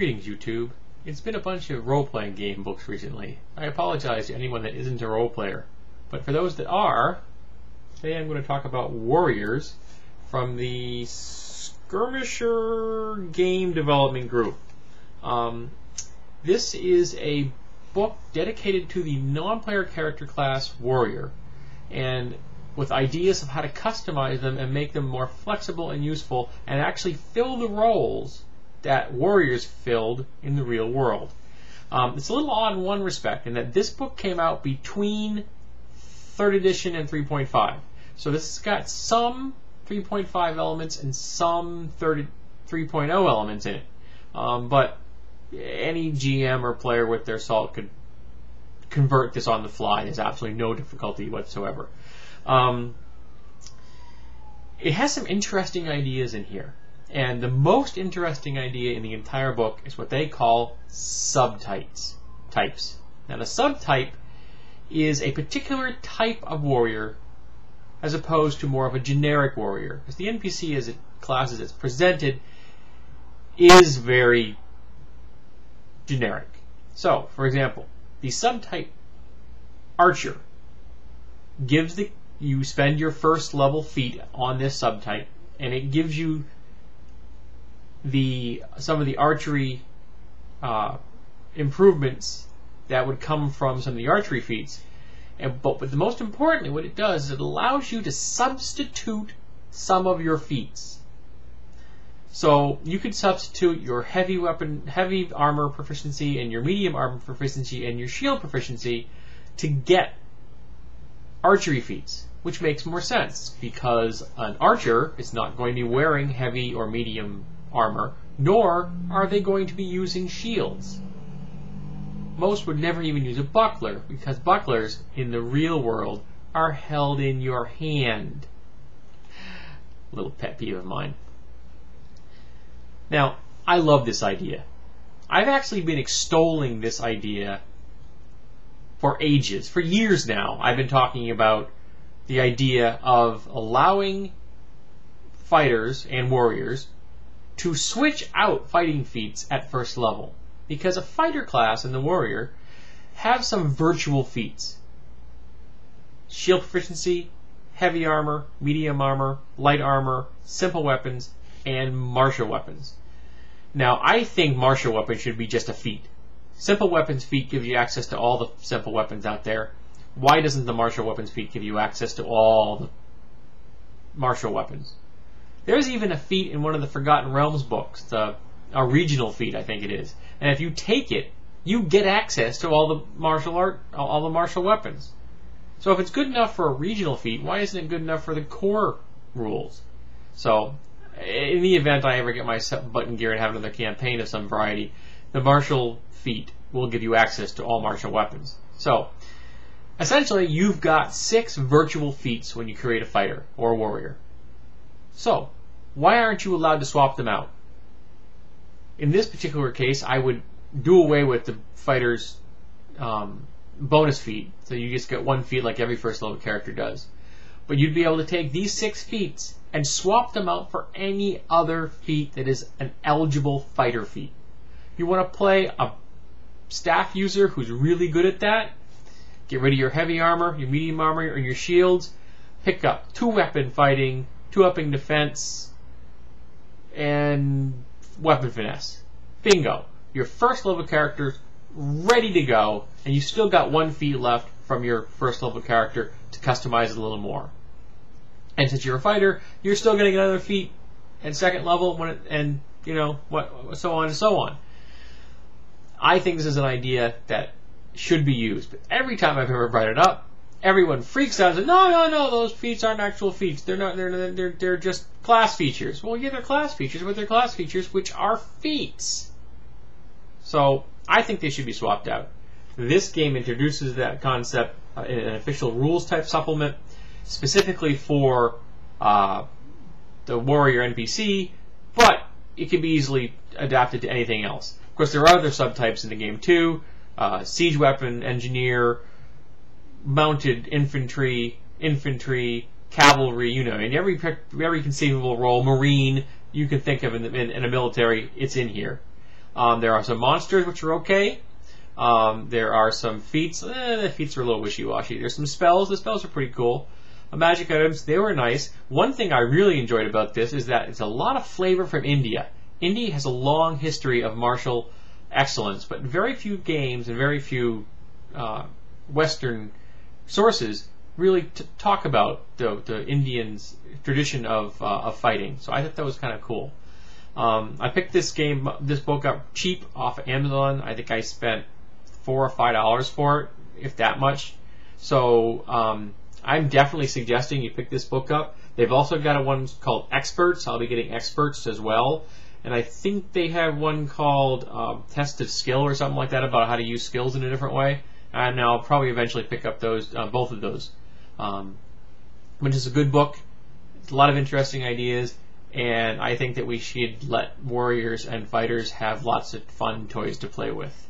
Greetings, YouTube. It's been a bunch of role-playing game books recently. I apologize to anyone that isn't a role player. But for those that are, today I'm going to talk about Warriors from the Skirmisher Game Development Group. Um, this is a book dedicated to the non-player character class Warrior, and with ideas of how to customize them and make them more flexible and useful, and actually fill the roles that warriors filled in the real world. Um, it's a little odd in one respect, in that this book came out between 3rd edition and 3.5. So this has got some 3.5 elements and some 3.0 elements in it. Um, but any GM or player with their salt could convert this on the fly. There's absolutely no difficulty whatsoever. Um, it has some interesting ideas in here. And the most interesting idea in the entire book is what they call subtypes. Types. Now, the subtype is a particular type of warrior as opposed to more of a generic warrior. Because the NPC as it class as it's presented is very generic. So, for example, the subtype archer gives the you spend your first level feat on this subtype and it gives you the some of the archery uh, improvements that would come from some of the archery feats. And, but, but the most importantly, what it does is it allows you to substitute some of your feats. So you could substitute your heavy weapon, heavy armor proficiency, and your medium armor proficiency, and your shield proficiency to get archery feats, which makes more sense because an archer is not going to be wearing heavy or medium armor, nor are they going to be using shields. Most would never even use a buckler, because bucklers, in the real world, are held in your hand. Little pet peeve of mine. Now, I love this idea. I've actually been extolling this idea for ages, for years now. I've been talking about the idea of allowing fighters and warriors to switch out fighting feats at first level. Because a fighter class and the warrior have some virtual feats. Shield proficiency, heavy armor, medium armor, light armor, simple weapons, and martial weapons. Now, I think martial weapons should be just a feat. Simple weapons feat gives you access to all the simple weapons out there. Why doesn't the martial weapons feat give you access to all the martial weapons? There's even a feat in one of the Forgotten Realms books, the a regional feat, I think it is. And if you take it, you get access to all the martial art, all the martial weapons. So if it's good enough for a regional feat, why isn't it good enough for the core rules? So, in the event I ever get my button gear and have another campaign of some variety, the martial feat will give you access to all martial weapons. So, essentially, you've got six virtual feats when you create a fighter or a warrior. So, why aren't you allowed to swap them out? In this particular case, I would do away with the fighter's um, bonus feat, so you just get one feat like every first level character does. But you'd be able to take these six feats and swap them out for any other feat that is an eligible fighter feat. You want to play a staff user who's really good at that, get rid of your heavy armor, your medium armor, or your shields, pick up two weapon fighting, two weapon defense, and weapon finesse. Bingo. Your first level character ready to go, and you still got one feat left from your first level character to customize a little more. And since you're a fighter, you're still going to get another feat and second level when it, and you know what so on and so on. I think this is an idea that should be used, but every time I've ever brought it up, everyone freaks out and says, no, no, no, those feats aren't actual feats. They're not. They're they're they're just class features. Well, yeah, they're class features, but they're class features which are feats. So I think they should be swapped out. This game introduces that concept uh, in an official rules type supplement, specifically for uh, the warrior NPC, but it can be easily adapted to anything else. Of course, there are other subtypes in the game too. Uh, siege weapon, engineer, mounted infantry, infantry, cavalry, you know, in every every conceivable role, marine you can think of in, the, in, in a military, it's in here. Um, there are some monsters which are okay. Um, there are some feats. Eh, the feats are a little wishy-washy. There's some spells. The spells are pretty cool. Uh, magic items, they were nice. One thing I really enjoyed about this is that it's a lot of flavor from India. India has a long history of martial excellence, but very few games and very few uh, Western sources really talk about the, the Indians' tradition of, uh, of fighting. So I thought that was kind of cool. Um, I picked this game, this book up cheap off of Amazon. I think I spent four or five dollars for it, if that much. So um, I'm definitely suggesting you pick this book up. They've also got a one called Experts. I'll be getting Experts as well. And I think they have one called um, Test of Skill or something like that about how to use skills in a different way. And I'll probably eventually pick up those, uh, both of those. Um, but it's a good book. It's a lot of interesting ideas and I think that we should let warriors and fighters have lots of fun toys to play with.